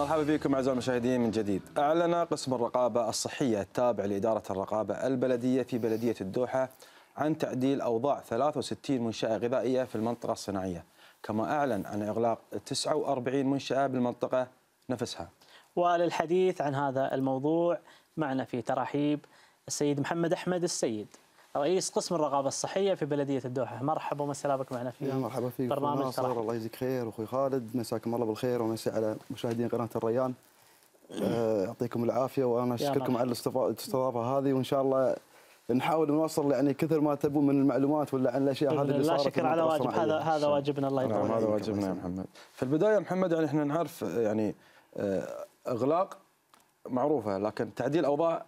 مرحبا بكم أعزائي المشاهدين من جديد. أعلن قسم الرقابة الصحية التابع لإدارة الرقابة البلدية في بلدية الدوحة عن تعديل أوضاع 63 منشأة غذائية في المنطقة الصناعية، كما أعلن عن إغلاق 49 منشأة بالمنطقة نفسها. وللحديث عن هذا الموضوع معنا في تراحيب السيد محمد أحمد السيد رئيس قسم الرقابه الصحية في بلدية الدوحة مرحبا ومساء بك معنا في يا مرحبا فيك برنامج ناصر. الله يجزيك خير واخوي خالد مساكم الله بالخير ومساء على مشاهدين قناة الريان آه، يعطيكم العافية وأنا أشكركم. على الاستضافه الاستضافة هذه وإن شاء الله نحاول نوصل يعني كثر ما تبون من المعلومات ولا عن الأشياء هذه اللي لا صارت في شكر على واجب هذا. هذا واجبنا الله نعم يطول هذا عليك. واجبنا يا محمد. في البداية محمد يعني إحنا نعرف يعني آه، أغلاق معروفة لكن تعديل أوضاع آه،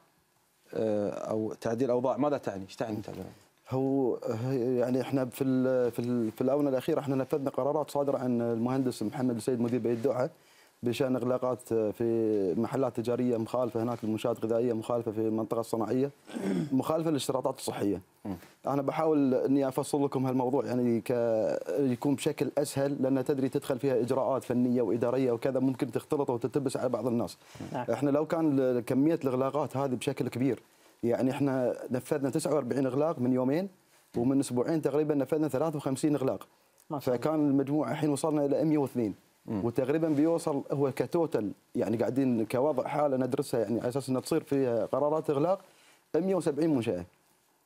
أو تعديل أوضاع ماذا تعني؟ إيش تعني تعديل؟ هو يعني إحنا في في الآونة الأخيرة إحنا نفذنا قرارات صادرة عن المهندس محمد السيد مدير بيت الدوحه بشأن إغلاقات في محلات تجارية مخالفة هناك المنشات غذائيه مخالفة في المنطقة الصناعية مخالفة للاشتراطات الصحية. أنا بحاول إني أفصل لكم هالموضوع يعني ك يكون بشكل أسهل لأن تدري تدخل فيها إجراءات فنية وإدارية وكذا ممكن تختلط وتتلبس على بعض الناس. نعم. إحنا لو كان كمية الإغلاقات هذه بشكل كبير يعني إحنا نفذنا 49 إغلاق من يومين ومن أسبوعين تقريبا نفذنا 53 إغلاق. فكان المجموع الحين وصلنا إلى 102 وتقريبا بيوصل هو كتوتل يعني قاعدين كوضع حاله ندرسها يعني على أساس انها تصير فيها قرارات إغلاق 170 منشاه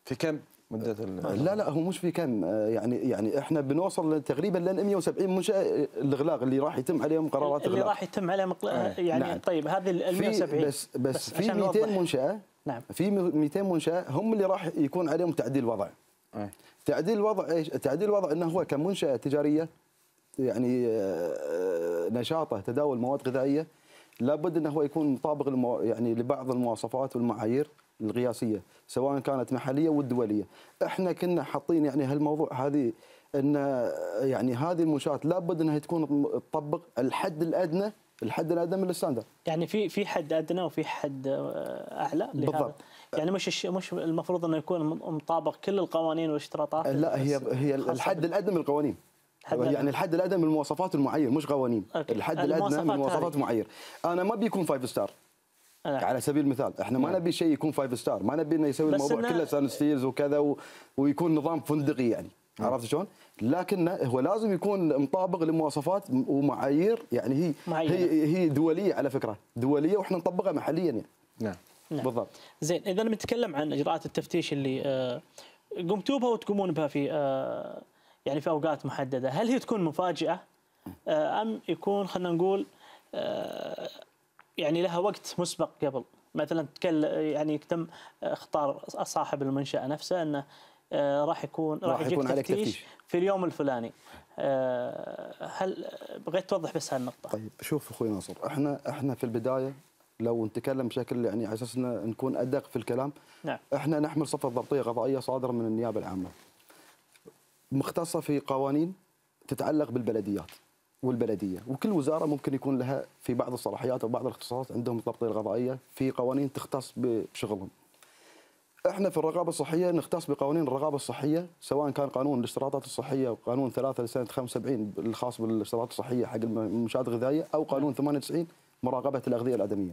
في كم مدة ال- لا لا هو مش في كم آه، يعني يعني إحنا بنوصل تقريبا لين 170 منشاه الإغلاق اللي راح يتم عليهم قرارات اللي إغلاق راح يتم عليه مقل... يعني نعم. طيب هذه ال في 170 بس بس, في عشان 200 نوضح. منشأة نعم في 200 منشأة هم اللي راح يكون عليهم تعديل وضع أي. تعديل الوضع إيش؟ تعديل الوضع إنه هو كمنشأة تجارية يعني آه، نشاطه تداول مواد غذائية لابد إنه هو يكون مطابق للمو... يعني لبعض المواصفات والمعايير القياسية سواء كانت محلية والدوليه. إحنا كنا حاطين يعني هالموضوع هذه إن يعني هذه المنشآت لابد إنها تكون تطبق الحد الأدنى الحد الأدنى من ال standard. يعني في في حد أدنى وفي حد آه، أعلى بالضبط. يعني مش الش... مش المفروض إنه يكون مطابق كل القوانين والاشتراطات لا هي هي الحد الأدنى من القوانين يعني. الحد الأدنى من المواصفات والمعايير مش قوانين أوكي. الحد الأدنى من المواصفات. والمعايير أنا ما بيكون five star نعم. على سبيل المثال إحنا ما نبي شيء يكون five star ما نبي إنه يسوي الموضوع كله stainless steel وكذا و... ويكون نظام فندقي يعني عرفت شلون؟ لكن هو لازم يكون مطابق لمواصفات ومعايير يعني هي معينة. هي هي دولية على فكرة دولية وإحنا نطبقها محليا يعني نعم نعم. بالضبط زين إذا بنتكلم عن إجراءات التفتيش اللي آه، قمتوا بها وتقومون بها في آه، يعني في أوقات محددة، هل هي تكون مفاجئه آه، أم يكون خلينا نقول آه، يعني لها وقت مسبق قبل؟ مثلا تكل يعني يتم اختار صاحب المنشأة نفسه إنه آه، راح يكون راح راح يكون عليك تفتيش. في اليوم الفلاني. هل بغيت توضح بس هالنقطة؟ طيب شوف أخوي ناصر إحنا إحنا في البداية لو نتكلم بشكل يعني على أساس نكون أدق في الكلام نعم إحنا نحمل صفة ضبطية قضائيه صادرة من النيابة العامة مختصة في قوانين تتعلق بالبلديات والبلدية. وكل وزارة ممكن يكون لها في بعض الصلاحيات أو بعض الاختصاصات عندهم الضبطيه القضائيه في قوانين تختص بشغلهم. إحنا في الرقابة الصحية نختص بقوانين الرقابة الصحية سواء كان قانون الاشتراطات الصحية وقانون ثلاثة لسنة 75 الخاص بالاشتراطات الصحية حق المنشآت الغذائية أو قانون 98 مراقبة الأغذية الآدمية.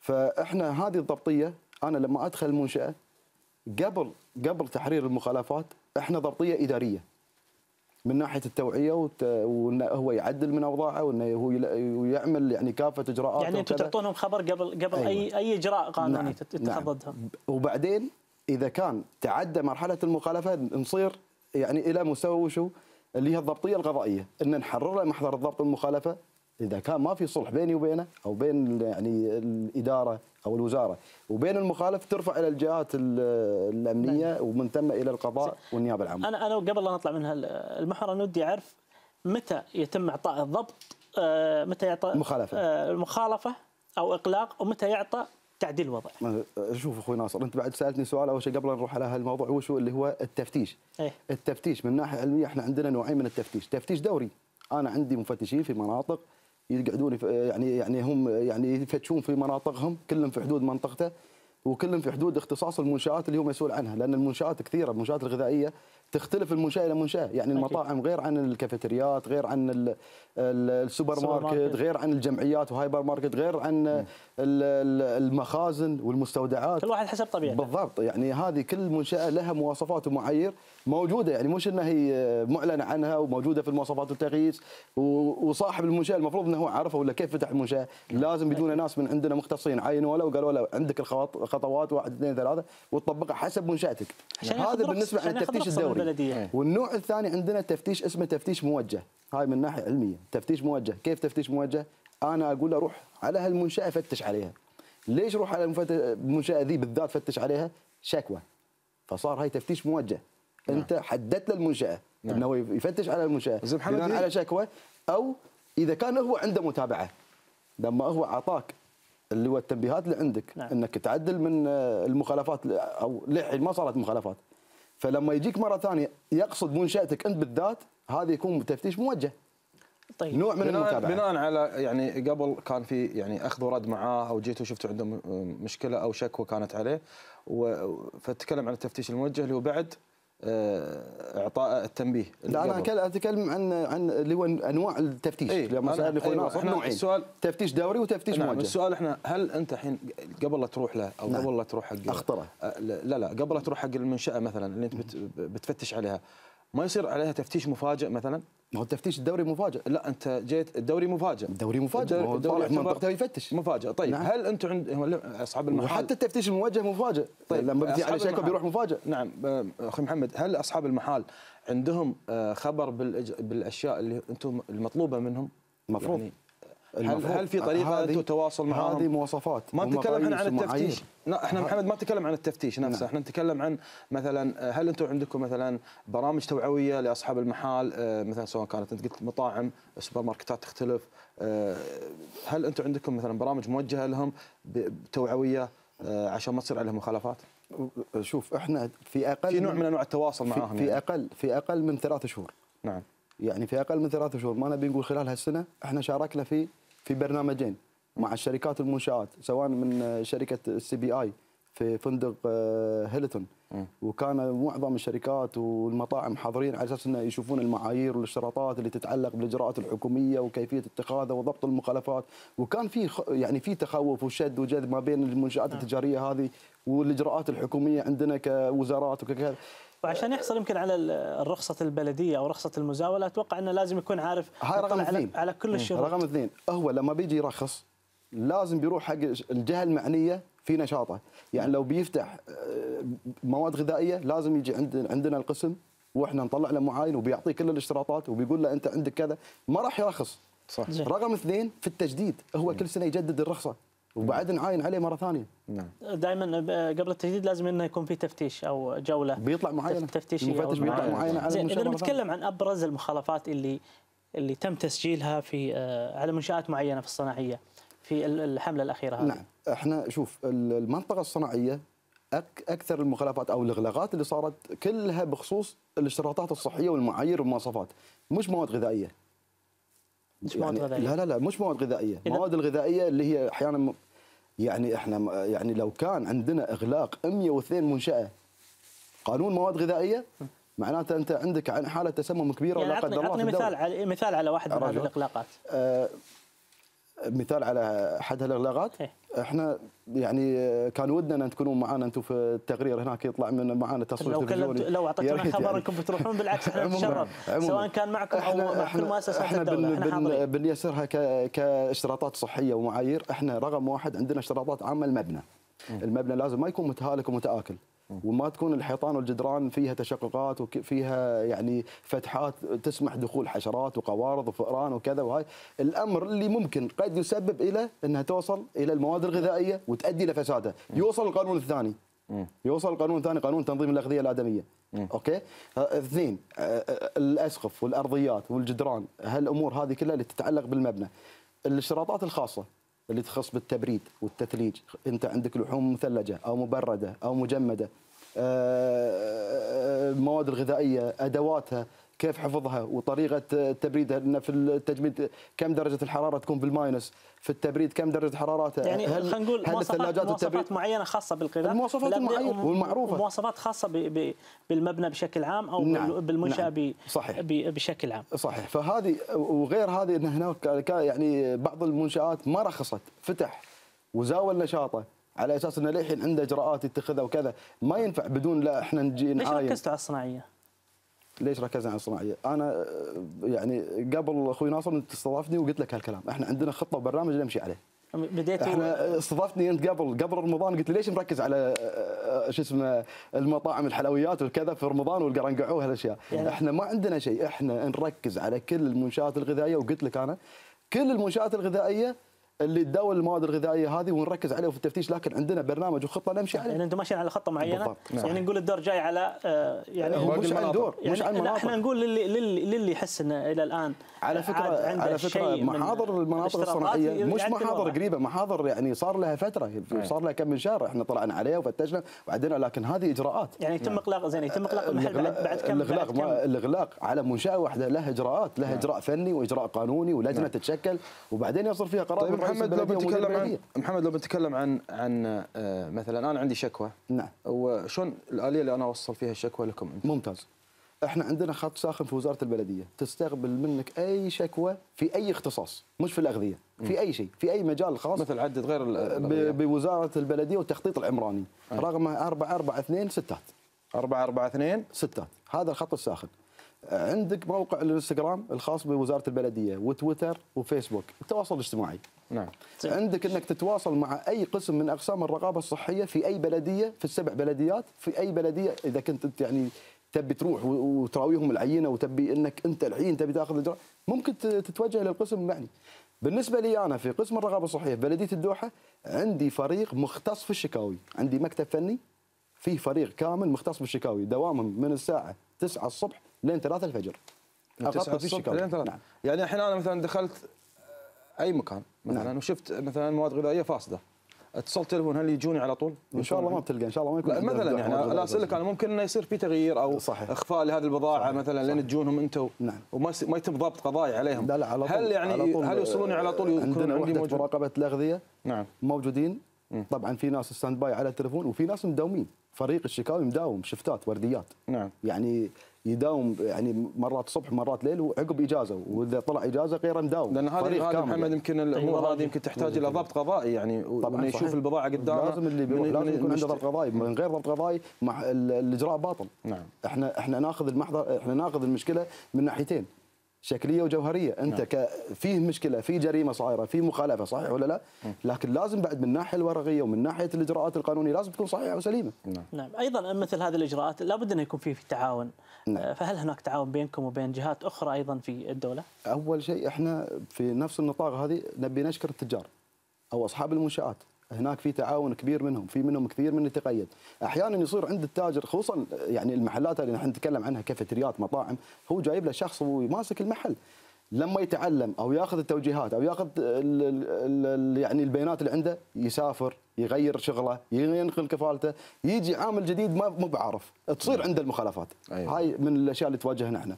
فإحنا هذه الضبطية أنا لما أدخل المنشأة قبل قبل تحرير المخالفات إحنا ضبطية إدارية من ناحية التوعية وت- وإنه هو يعدل من أوضاعه وإنه هو يل- ويعمل يعني كافة إجراءات يعني أنتم. تعطونهم خبر قبل قبل أيوة. أي اي إجراء قانوني نعم، نعم. ضدهم. وبعدين إذا كان تعدى مرحلة المخالفة نصير يعني إلى مستوى وشو اللي هي الضبطية القضائية إن نحرر له محضر الضبط المخالفه إذا كان ما في صلح بيني وبينه أو بين يعني الإدارة أو الوزارة وبين المخالف ترفع إلى الجهات ال- الأمنية ومن ثم إلى القضاء والنيابة العامة. أنا أنا قبل لا نطلع من المحور أنا ودي أعرف متى يتم إعطاء الضبط آه، متى يعطى مخالفة. آه، مخالفه أو إقلاق ومتى يعطى تعديل وضع. ما- شوف أخوي ناصر أنت بعد سألتني سؤال أول شيء قبل نروح على هالموضوع وش هو اللي هو التفتيش. إيه. التفتيش من ناحية علمية إحنا عندنا نوعين من التفتيش. تفتيش دوري. أنا عندي مفتشين في مناطق يقعدون يعني يعني هم يعني يفتشون في مناطقهم كلهم في حدود منطقته. وكل في حدود اختصاص المنشآت اللي هو مسؤول عنها لأن المنشآت كثيرة المنشآت الغذائية تختلف من منشاه إلى منشأة يعني المطاعم غير عن الكافيتريات غير عن ال- ال- السوبر ماركت. غير عن الجمعيات وهايبر ماركت غير عن ال- ال- المخازن والمستودعات. كل واحد حسب طبيعته. بالضبط يعني هذه كل منشأة لها مواصفات ومعايير موجودة يعني مش إنها هي معلنة عنها وموجودة في المواصفات والتقييس وصاحب المنشأة المفروض إنه هو عارفه ولا كيف فتح المنشأة؟ لازم بدون ناس من عندنا مختصين عينوا له وقالوا له عندك الخط- خطوات واحد اثنين ثلاثة وتطبقها حسب منشأتك. هذا بالنسبة من الدوري. البلدية. والنوع الثاني عندنا تفتيش اسمه تفتيش موجه. هاي من ناحية علمية. تفتيش موجه. كيف تفتيش موجه؟ أنا أقول له روح على هالمنشأة فتش عليها. ليش روح على المنشأة ذي بالذات فتش عليها؟ شكوى. فصار هاي تفتيش موجه. أنت حددت له المنشأة. نعم. إنه يفتش على المنشأة. بناء على شكوى أو إذا كان هو عنده متابعة. لما هو أعطاك اللي هو التنبيهات اللي عندك نعم. إنك تعدل من آه، المخالفات أو للحين ما صارت مخالفات. فلما يجيك مرة ثانية يقصد منشأتك أنت بالذات هذا يكون تفتيش موجه. طيب. نوع من بناء, المتابعة. بناء على يعني قبل كان في يعني أخذ ورد معاه أو جيتوا شفتوا عنده م- مشكلة أو شكوى كانت عليه فتكلم عن التفتيش الموجه اللي هو بعد آه، إعطاء التنبيه لا أنا اتكلم عن عن اللي هو أنواع التفتيش إيه، لما سألني أخوي أيوة، ناصر نوعين السؤال- تفتيش دوري وتفتيش نعم موجه السؤال إحنا هل أنت الحين قبل لا تروح له أو نعم. قبل لا تروح حق أخطره. أه، لا لا قبل لا تروح حق المنشأة مثلا اللي أنت بت بتفتش عليها ما يصير عليها تفتيش مفاجئ مثلا؟ ما هو التفتيش الدوري مفاجئ لا أنت جيت الدوري مفاجئ الدوري مفاجئ يعتبر منطقته يفتش مفاجئ طيب نعم. هل أنتم عند أصحاب المحل وحتى التفتيش الموجه مفاجئ طيب لما بتجي على المحل. بيروح مفاجئ نعم أخي محمد هل أصحاب المحال عندهم آه، خبر بالأشياء اللي أنتم المطلوبة منهم؟ مفروض. يعني المفروض. هل هل في طريقة أنتم تواصل معهم؟ هذه مواصفات ما نتكلم إحنا عن. التفتيش لا إحنا محمد ما نتكلم عن التفتيش نفسه نعم. إحنا نتكلم عن مثلا هل أنتم عندكم مثلا برامج توعوية لأصحاب المحال آه، مثلا سواء كانت انت قلت مطاعم سوبر ماركتات تختلف آه، هل أنتم عندكم مثلا برامج موجهة لهم توعويه آه، عشان ما تصير عليهم مخالفات؟ شوف إحنا في أقل في نوع من أنواع التواصل في, معاهم في يعني. أقل في أقل من ثلاث شهور نعم يعني في أقل من ثلاث شهور ما نبي نقول خلال هالسنة إحنا شاركنا في في برنامجين مع الشركات المنشآت سواء من شركة ال CPI في فندق آه، هيلتون. وكان معظم الشركات والمطاعم حاضرين على أساس انه يشوفون المعايير والاشتراطات اللي تتعلق بالإجراءات الحكومية وكيفية اتخاذها وضبط المخالفات. وكان في يعني في تخوف وشد وجذب ما بين المنشآت التجارية هذه والإجراءات الحكومية عندنا كوزارات وكذا. وعشان يحصل يمكن على ال- الرخصة البلدية أو رخصة المزاولة أتوقع أنه لازم يكون عارف هاي رقم يطلع على, اثنين. على كل الشروط. رقم اثنين هو لما بيجي يرخص لازم بيروح حق الجهة المعنية في نشاطه. يعني لو بيفتح آه، مواد غذائية لازم يجي عند عندنا القسم وإحنا نطلع له معاين وبيعطيه كل الاشتراطات وبيقول له أنت عندك كذا. ما راح يرخص. صح. زين. رقم اثنين في التجديد هو كل سنة يجدد الرخصة. وبعد نعاين عليه مرة ثانية. نعم. دائما قبل التجديد لازم إنه يكون في تفتيش أو جولة. بيطلع معاينه تفتيشيه أو المفتش بيطلع معاينة. معاينه على زين إذا. نتكلم عن أبرز المخالفات اللي اللي تم تسجيلها في آه، على منشآت معينة في الصناعية في ال- الحملة الأخيرة هذه. نعم. إحنا شوف ال- المنطقة الصناعية أك أكثر المخالفات أو الإغلاقات اللي صارت كلها بخصوص الاشتراطات الصحية والمعايير والمواصفات مش مواد غذائية. مش مواد يعني غذائية. لا لا لا مش مواد غذائية. المواد الغذائية اللي هي أحيانا يعني إحنا يعني لو كان عندنا إغلاق 102 منشأة قانون مواد غذائية معناته أنت عندك عن حالة تسمم كبيرة يعني ولا قدر الله عطني. مثال على مثال على واحد من هذه. الإغلاقات آه، مثال على احد هالاغلاقات إيه. إحنا يعني كان ودنا أن تكونون معنا أنتم في التقرير هناك يطلع من معنا تصوير لو كلمت لو أعطيتونا خبر يعني. انكم بتروحون بالعكس إحنا نتشرف. سواء كان معكم أو مع كل مؤسسات إحنا الدولة بن إحنا بن بنيسرها كاشتراطات صحية ومعايير إحنا رقم واحد عندنا اشتراطات عامة المبنى. المبنى لازم ما يكون متهالك ومتآكل. وما تكون الحيطان والجدران فيها تشققات وفيها يعني فتحات تسمح دخول حشرات وقوارض وفئران وكذا وهاي. الأمر اللي ممكن قد يسبب إلى إنها توصل إلى المواد الغذائية وتؤدي إلى فسادها. يوصل القانون الثاني. يوصل القانون الثاني قانون تنظيم الأغذية الآدمية. أوكي؟ آه، اثنين آه، آه، الأسقف والأرضيات والجدران هالأمور هذه كلها اللي تتعلق بالمبنى. الاشتراطات الخاصة. اللي تخص بالتبريد والتثليج. انت عندك لحوم مثلجة أو مبردة أو مجمدة آه، المواد الغذائية ادواتها كيف حفظها وطريقة تبريدها إن في التجميد كم درجة الحرارة تكون بالماينس؟ في التبريد كم درجة حرارتها؟ يعني خلينا نقول هل مواصفات, مواصفات التبريد معينة خاصة بالغذاء المواصفات وم- والمعروفة. ومواصفات خاصة ب- ب- بالمبنى بشكل عام أو نعم، بالمنشأة نعم، صحيح. بشكل عام. صحيح. فهذه وغير هذه إن هناك يعني بعض المنشآت ما رخصت. فتح وزاول نشاطه على أساس إنه للحين عنده إجراءات يتخذها وكذا. ما ينفع بدون لا إحنا نجي ليش نعاين. ركزتوا على الصناعية؟ ليش ركزنا على الصناعيه؟ أنا آه، يعني قبل أخوي ناصر أنت استضفتني وقلت لك هالكلام، إحنا عندنا خطة وبرنامج نمشي عليه. بديتوا إحنا استضفتني أنت قبل قبل رمضان قلت لي ليش مركز على آه، شو اسمه المطاعم الحلويات والكذا في رمضان والقرنقعو وهالأشياء يعني- إحنا ما عندنا شيء إحنا نركز على كل المنشآت الغذائية وقلت لك أنا كل المنشآت الغذائية اللي تداول المواد الغذائية هذه ونركز عليه في التفتيش لكن عندنا برنامج وخطة نمشي يعني عليه أنتم ماشيين على خطة معينة؟ بالضبط، نعم. يعني نقول الدور جاي على آه، يعني هو مش عن. دور مش عن يعني لا، إحنا مناطق. نقول للي للي, للي يحس إنه إلى الآن على فكرة على فكرة محاضر المناطق الصناعية مش محاضر. قريبة محاضر يعني صار لها فترة صار لها كم من شهر إحنا طلعنا عليها وفتشنا وعدينا لكن هذه إجراءات. يعني يتم اغلاق زين يتم اغلاق المحل بعد بعد كم الإغلاق الإغلاق على منشأة واحدة له إجراءات له إجراء فني وإجراء قانوني ولجنة تتشكل وبعدين يصدر فيها قرار طيب محمد لو بنتكلم عن. محمد لو بنتكلم عن عن آه، مثلا أنا عندي شكوى. نعم. وشون الآلية اللي أنا أوصل فيها الشكوى لكم أنتم؟ ممتاز. إحنا عندنا خط ساخن في وزارة البلدية. تستقبل منك أي شكوى في أي اختصاص مش في الأغذية في أي شيء في أي مجال خاص. مثل عدد غير الأغذية. بوزارة البلدية والتخطيط العمراني. رقمه 442 ستات. 4 4 2 ستات. هذا الخط الساخن. عندك موقع الانستغرام الخاص بوزارة البلدية وتويتر وفيسبوك التواصل الاجتماعي نعم. عندك إنك تتواصل مع أي قسم من أقسام الرقابة الصحية في أي بلدية في السبع بلديات في أي بلدية إذا كنت أنت يعني تبي تروح و- وتراويهم العينة وتبي إنك أنت الحين تبي تاخذ اجراء ممكن تتوجه للقسم المعني. بالنسبة لي أنا في قسم الرقابة الصحية في بلدية الدوحة عندي فريق مختص في الشكاوي، عندي مكتب فني فيه فريق كامل مختص بالشكاوي دوامهم من الساعة 9 الصبح لين 3 الفجر. من 9 أغطي في الشكاوي. لين 3 نعم. يعني الحين أنا مثلا دخلت أي مكان مثلا نعم. وشفت مثلا مواد غذائية فاسدة اتصلت تليفون هل يجوني على طول؟ إن شاء الله ما بتلقى إن شاء الله ما يكون مثلا يعني لا أسألك أنا ممكن إنه يصير في تغيير أو صحيح. إخفاء لهذه البضاعة صحيح. مثلا لين تجونهم أنتم نعم. وما يس- ما يتم ضبط قضائي عليهم لا لا على طول هل يعني على طول هل يوصلوني على طول عندنا عندي موجود مراقبة الأغذية نعم موجودين طبعا في ناس standby على التليفون وفي ناس مداومين فريق الشكاوي مداوم شفتات ورديات. نعم. يعني يداوم يعني مرات صبح مرات ليل وعقب إجازة. وإذا طلع إجازة غيره مداوم. لأن هذه فريق هذه محمد يعني. يمكن الأمور طيب، هذه يمكن تحتاج إلى ضبط قضائي يعني طبعا يشوف صحيح. البضاعة قدامه. لازم اللي بيروح من- لازم من يكون عنده ضبط قضائي. من غير ضبط قضائي مع ال- الإجراء باطل. نعم. إحنا إحنا ناخذ المحضر إحنا ناخذ المشكلة من ناحيتين. شكلية وجوهرية. أنت نعم. فيه مشكلة في جريمة صايرة في مخالفة صحيح ولا لا؟ لكن لازم بعد من الناحيه الورقية ومن ناحية الإجراءات القانونية لازم تكون صحيحة وسليمة. نعم. نعم. أيضا مثل هذه الإجراءات لابد انه يكون في في تعاون نعم. آه، فهل هناك تعاون بينكم وبين جهات أخرى أيضا في الدولة؟ أول شيء إحنا في نفس النطاق هذه نبي نشكر التجار أو أصحاب المنشآت. هناك في تعاون كبير منهم في منهم كثير من يتقيد أحيانا يصير عند التاجر خصوصا يعني المحلات اللي نحن نتكلم عنها كافيتريات مطاعم هو جايب له شخص وماسك المحل. لما يتعلم أو يأخذ التوجيهات أو يأخذ ال ال ال يعني البيانات اللي عنده يسافر يغير شغله ينقل كفالته يجي عامل جديد ما مو بعارف. تصير عنده المخالفات. أيوة. هاي من الأشياء اللي تواجهنا إحنا.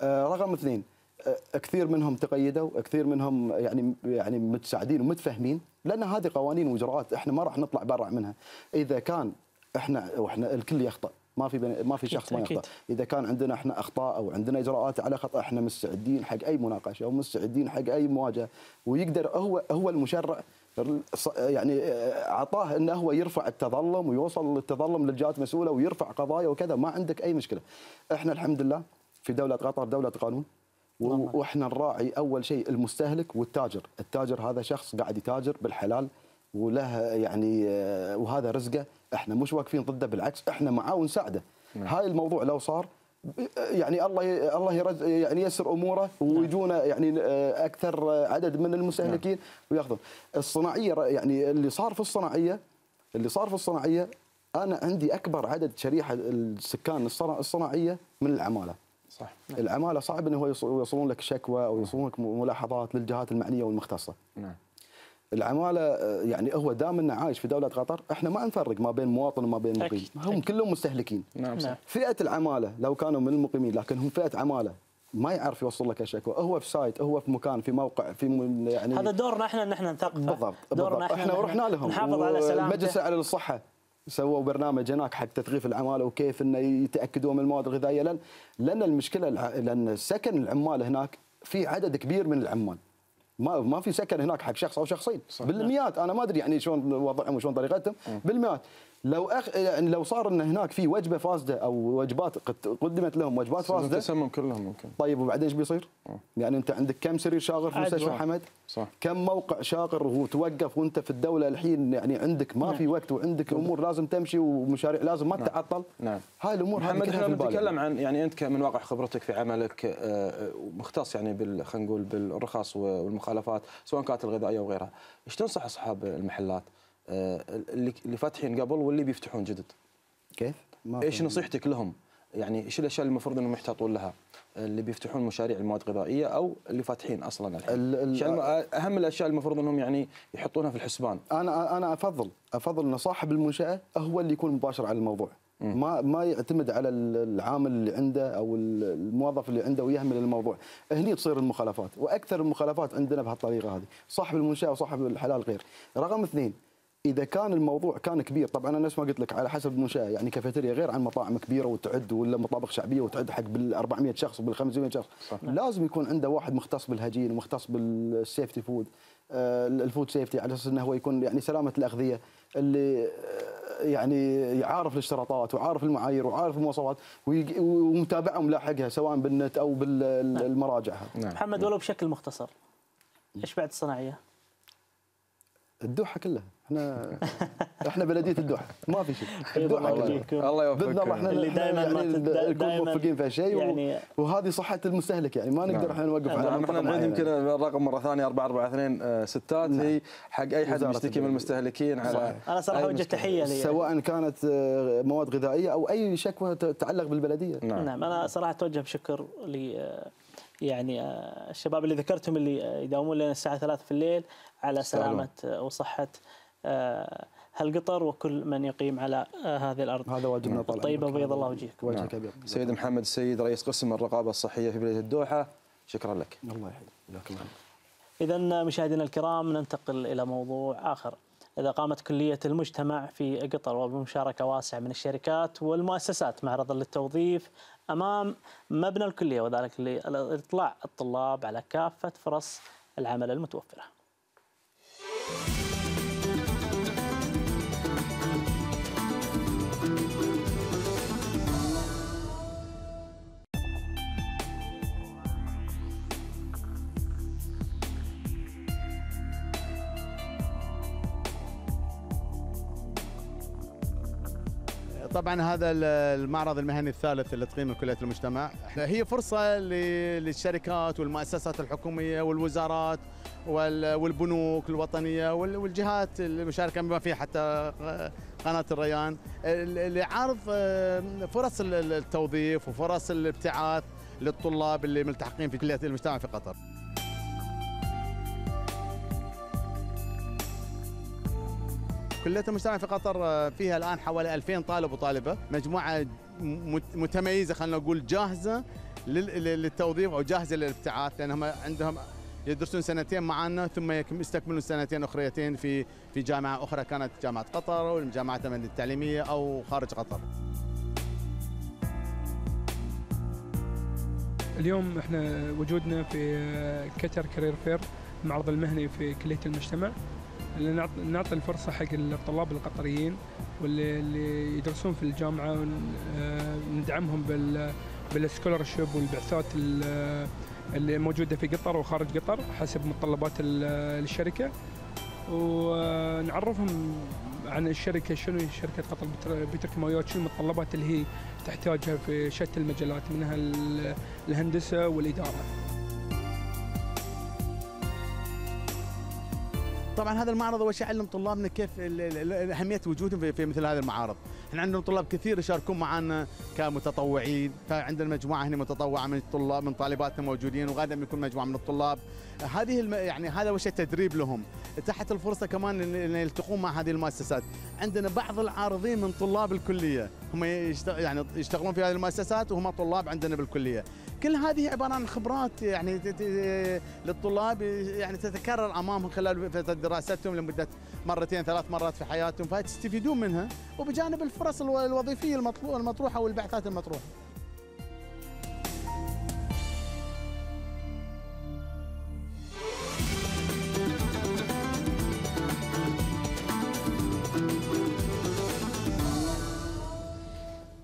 آه رقم اثنين آه كثير منهم تقيدوا كثير منهم يعني يعني متساعدين ومتفاهمين. لأن هذه قوانين وإجراءات إحنا ما راح نطلع برا منها إذا كان إحنا وإحنا الكل يخطئ ما في بني ما في شخص ما. يخطئ إذا كان عندنا إحنا أخطاء أو عندنا إجراءات على خطأ إحنا مستعدين حق أي مناقشة ومستعدين حق أي مواجهة ويقدر هو هو المشرع يعني أعطاه إنه هو يرفع التظلم ويوصل التظلم للجهات المسؤوله ويرفع قضايا وكذا ما عندك أي مشكلة إحنا الحمد لله في دولة قطر دولة قانون. وإحنا نراعي أول شيء المستهلك والتاجر. التاجر هذا شخص قاعد يتاجر بالحلال وله يعني آه، وهذا رزقه. إحنا مش واقفين ضده بالعكس إحنا معاه ونساعده. هاي الموضوع لو صار ب- يعني الله الله يرز يعني ييسر أموره ويجونا يعني آه، أكثر آه، عدد من المستهلكين ويأخذون. الصناعية يعني اللي صار في الصناعية اللي صار في الصناعية أنا عندي أكبر عدد شريحة السكان الصنا- الصناعية من العمالة. صح. العماله صعب إنه يوصلون لك شكوى أو يوصلون لك ملاحظات للجهات المعنية والمختصة. نعم. العماله آه، يعني هو دام إنه عايش في دولة قطر إحنا ما نفرق ما بين مواطن وما بين مقيم. أكيد، هم أكيد. كلهم مستهلكين. نعم صح. نعم. فئة العماله لو كانوا من المقيمين لكن هم فئة عماله ما يعرف يوصل لك الشكوى هو في سايت هو في مكان في موقع في يعني هذا دورنا إحنا إن إحنا نثقفه. بالضبط دورنا بالضبط. إحنا إن ورحنا لهم. نحافظ على سلامته. المجلس الأعلى للصحة. سووا برنامج هناك حق تثقيف العمالة وكيف إنه يتأكدوا من المواد الغذائية. لأن لأن المشكلة لأن سكن العمال هناك في عدد كبير من العمال. ما ما في سكن هناك حق شخص أو شخصين. بالمئات. أنا ما أدري يعني شلون وضعهم وشلون طريقتهم. بالمئات. لو أخ... يعني لو صار إن هناك في وجبة فاسدة أو وجبات قد- قدمت لهم وجبات فاسدة تسمم كلهم ممكن طيب وبعدين إيش بيصير؟ يعني أنت عندك كم سرير شاغر في مستشفى. حمد؟ صح. كم موقع شاغر وتوقف وأنت في الدولة الحين يعني عندك ما في وقت وعندك أمور لازم تمشي ومشاريع لازم ما تتعطل نعم. هاي الأمور محمد كلها إحنا. بنتكلم عن يعني أنت من واقع خبرتك في عملك آه، آه، مختص يعني بال خلينا نقول بالرخص والمخالفات سواء كانت الغذائية أو غيرها، إيش تنصح أصحاب المحلات آه، اللي اللي فاتحين قبل واللي بيفتحون جدد؟ كيف؟ ما إيش. نصيحتك لهم؟ يعني إيش الأشياء اللي المفروض إنهم يحتاطون لها؟ اللي بيفتحون مشاريع المواد الغذائية أو اللي فاتحين أصلا الحين. ال- ال- أهم الأشياء المفروض إنهم يعني يحطونها في الحسبان. أنا أنا افضل أفضل إن صاحب المنشأة هو اللي يكون مباشر على الموضوع ما ما يعتمد على العامل اللي عنده أو الموظف اللي عنده ويهمل الموضوع هني تصير المخالفات وأكثر المخالفات عندنا بهالطريقة هذه صاحب المنشأة وصاحب الحلال غير رقم اثنين إذا كان الموضوع كان كبير طبعا أنا نفس ما قلت لك على حسب المنشأة يعني كافيتيريا غير عن مطاعم كبيرة وتعد ولا مطابخ شعبية وتعد حق بال 400 شخص وبال 500 شخص صح. لازم يكون عنده واحد مختص بال hygiene ومختص بال safety food ال food safety على أساس إنه هو يكون يعني سلامة الأغذية اللي آه، يعني عارف الاشتراطات وعارف المعايير وعارف المواصفات ومتابعه وملاحقها سواء بالنت أو بالمراجع هذه نعم. محمد ولو بشكل مختصر إيش بعد الصناعية؟ الدوحة كلها. إحنا إحنا بلدية الدوحة. ما في شيء. الدوحة كلها. الله يوفقك. بالضبط إحنا اللي إحنا دايماً ما يعني نكون موفقين في هالشيء و- يعني- وهذه صحة المستهلك يعني. ما نقدر إحنا نوقف على نعم إحنا نعيد معينة. يمكن الرقم مرة ثانية 4442 آه، ستات. هي حق أي حد بيشتكي من. المستهلكين على أنا صراحة أوجه. تحية لي. سواء كانت آه، مواد غذائية أو أي شكوى تتعلق بالبلدية. نعم. نعم أنا صراحة أتوجه بشكر ل يعني آه، الشباب اللي ذكرتهم اللي يداومون لنا الساعة 3 في الليل. على يستاهلون. سلامة آه، هالقطر وكل من يقيم على آه، هذه الأرض. هذا واجبنا طال طيبة. وبيض الله وجهكم وجهك ابيض سيد محمد السيد رئيس قسم الرقابة الصحية في بلديه الدوحة شكرا لك. الله يحييك جزاك الله خير. إذا مشاهدينا الكرام ننتقل إلى موضوع آخر. إذا قامت كلية المجتمع في قطر وبمشاركة واسعة من الشركات والمؤسسات معرضا للتوظيف أمام مبنى الكلية وذلك لإطلاع الطلاب على كافة فرص العمل المتوفرة. طبعا هذا ال- المعرض المهني الثالث اللي تقيمه كليه المجتمع. هي فرصة للشركات والمؤسسات الحكومية والوزارات وال- والبنوك الوطنية وال- والجهات المشاركة بما فيها حتى قناة الريان. ال- لعرض فرص ال- ال- التوظيف وفرص الابتعاث للطلاب اللي ملتحقين في كليه المجتمع في قطر. كلية المجتمع في قطر آه، فيها الآن حوالي 2000 طالب وطالبة. مجموعة مت- متميزة خلينا نقول جاهزة لل- لل- للتوظيف أو جاهزة للابتعاث لأنهم عندهم يدرسون سنتين معنا ثم يستكملون سنتين أخريتين في في جامعة أخرى كانت جامعة قطر أو الجامعات التعليمية أو خارج قطر. اليوم إحنا وجودنا في Qatar Career Fair المعرض المهني في كلية المجتمع. نعطي الفرصة حق الطلاب القطريين واللي اللي يدرسون في الجامعة ون- آه، بالسكولرشيب والبعثات ال- اللي موجودة في قطر وخارج قطر حسب متطلبات ال- الشركة ونعرفهم عن الشركة شنو شركة قطر بتر- بتركيماويات شنو المتطلبات اللي هي تحتاجها في شتى المجالات منها ال- الهندسة والإدارة. طبعا هذا المعرض اول شيء علم طلابنا كيف أهمية وجودهم في, مثل هذه المعارض. إحنا عندنا طلاب كثير يشاركون معنا كمتطوعين. فعندنا مجموعة هنا متطوعة من الطلاب من طالباتنا موجودين وغدا بيكون مجموعة من الطلاب. هذه الم... يعني هذا وش التدريب لهم. تحت الفرصة كمان إن يلتقون مع هذه المؤسسات. عندنا بعض العارضين من طلاب الكلية. هم يعني يشتغلون في هذه المؤسسات وهم طلاب عندنا بالكلية كل هذه عبارة عن خبرات يعني للطلاب يعني تتكرر أمامهم خلال فتره دراستهم لمدة مرتين ثلاث مرات في حياتهم فتستفيدون منها وبجانب الفرص الو- الوظيفية المطروحة والبعثات المطروحة.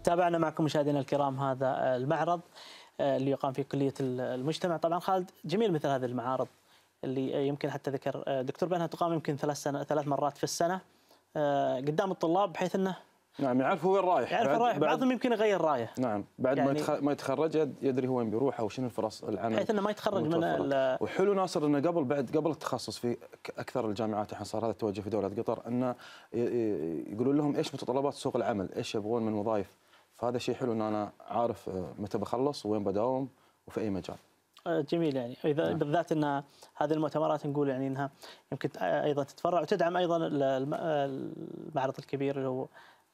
تابعنا معكم مشاهدينا الكرام هذا المعرض آه، اللي يقام في كلية المجتمع. طبعا خالد جميل مثل هذه المعارض اللي يمكن حتى ذكر آه، دكتور بانها تقام يمكن ثلاث سنة ثلاث مرات في السنة آه، قدام الطلاب بحيث إنه نعم يعرفوا وين رايح. يعرف رايح بعضهم يمكن يغير رأيه. نعم بعد ما يعني-. ما يتخرج يد- يدري هو وين بيروح أو شنو الفرص العمل بحيث إنه ما يتخرج من وحلو ناصر إنه قبل بعد قبل التخصص في أكثر الجامعات الحين صار هذا التوجه في دولة قطر إنه يقولون لهم إيش متطلبات سوق العمل، إيش يبغون من وظائف، فهذا شيء حلو إن أنا عارف آه، متى بخلص وين بداوم وفي أي مجال. آه، جميل يعني إذا نعم. بالذات إن هذه المؤتمرات نقول يعني إنها يمكن أيضا تتفرع وتدعم أيضا ال- الم- المعرض الكبير اللي هو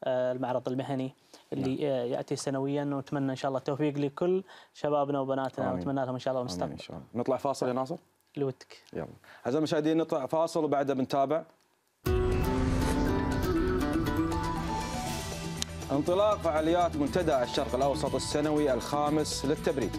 آه، المعرض المهني اللي نعم. آه، يأتي سنويا ونتمنى إن شاء الله التوفيق لكل شبابنا وبناتنا. ونتمنى لهم إن شاء الله المستقبل إن شاء الله. نطلع فاصل يا ناصر؟ اللي ودك يلا. أعزائي المشاهدين نطلع فاصل وبعدها بنتابع. انطلاق فعاليات منتدى الشرق الأوسط السنوي الخامس للتبريد.